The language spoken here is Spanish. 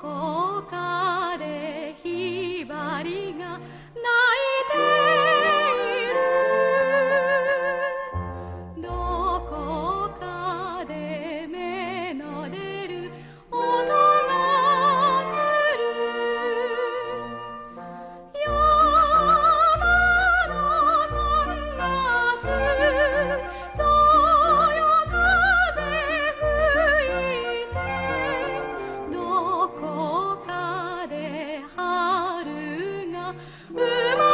con Immer